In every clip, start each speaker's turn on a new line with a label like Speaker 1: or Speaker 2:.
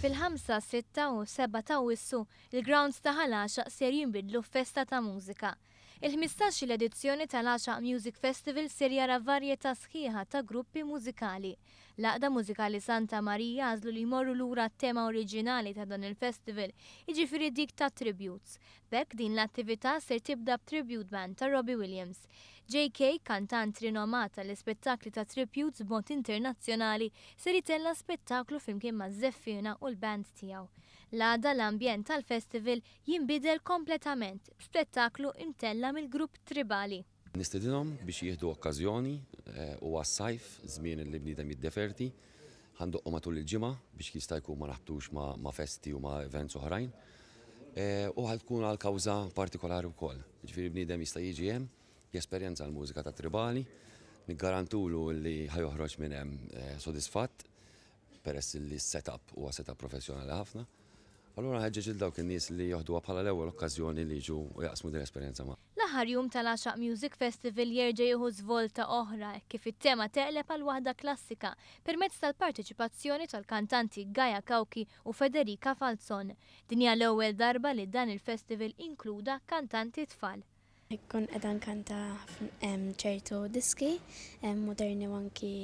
Speaker 1: Fil-ħamsa, sitta u seba' ta' Awwissu, il-grounds ta' Ħal Għaxaq ser jinbidlu f'festa ta' mużika. Il-ħmistax-il edizzjoni tal-Għaxaq Music Festival ser jara varjetà sħiħa ta' gruppi mużikali. L-Għaqda Mużikali Santa Marija għażlu li jmorru lura għat-tema oriġinali ta' dan il-festival, jiġifieri dik tat-tributes. B'hekk din l-attività ser tibda b'tribute band ta' Robbie Williams. JK, kantant rinomat għall-ispettakli ta' tripjut b'mod internazzjonali, ser itella' spettaklu flimkien ma' Zeffirna u l-band tiegħu. L-għada l-ambjent tal-festival jinbidel kompletament b'spettaklu imtella' mill-grupp Tribali.
Speaker 2: Nistidinhom biex jieħdu okkażjoni, huwa s-sajf, żmien li l-bniedem jiddeferti, Ħa ndoqqu matul il-ġimgħa biex jista' jkun ma naħbtux ma' festi u ma' events oħrajn. U ħa tkun għal kawża partikolari wkoll. Jiġifieri bniedem jista' jiġi hemm, jesperjenza l-mużika tat-tribali, niggarantulu li ħa joħroġ minn hemm sodisfatt peress li s-setup huwa setup professjonali ħafna. Allura nħeġġeġ lil dawk in-nies li joħduha bħala l-ewwel okkażjoni li jiġu u jaqsmu din l-esperjenza ma'.
Speaker 1: L-aħħar jum tal-Għaxaq Music Festival jerġa' jieħu żvolta oħra hekk kif it-tema teqleb għal waħda klassika permezz tal-parteċipazzjoni tal-kantanti Gaia Cauchi u Federica Falzon. Din hija l-ewwel darba li dan il-festival inkluda kantanti tfal.
Speaker 3: Inkun qiegħda nkanta ċertu diski moderni u anki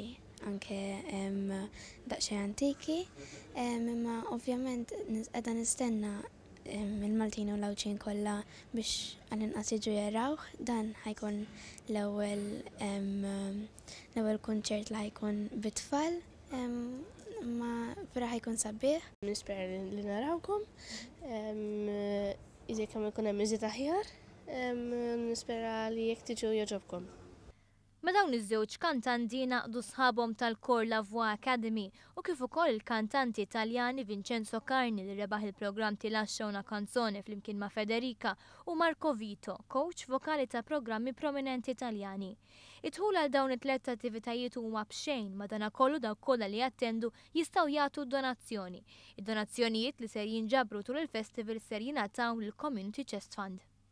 Speaker 3: anke daqsxejn antiki imma ovvjament qiegħda nistenna il-Maltin u l-Għawdxin kollha biex għall-inqas jiġu jarawh. Dan ħajkun l-ewwel l-ewwel kunċert li ħajkun bit-tfal ma vera ħajkun sabiħ.
Speaker 4: Nispera li narawkom, iżjed kemm ikun hemm iżjed aħjar, nispera li jekk tiġu jogħġobkom.
Speaker 1: Ma' dawn iż-żewġ kantanti jingħaqdu sħabhom tal-kor La Voix Academy u kif ukoll il-kantanti Taljani Vincenzo Carni li rebaħ il-programm Ti lascio una canzone flimkien ma' Federica u Marco Vito, kowċ vokali ta' programmi prominenti Taljani. Id-dħul għal dawn it-tlett attivitajiet huwa b'xejn, madanakollu dawk kollha li jattendu jistgħu jagħtu donazzjoni. Id-donazzjonijiet li ser jinġabru tul il-festival ser jingħataw lill-Community Chest Fund.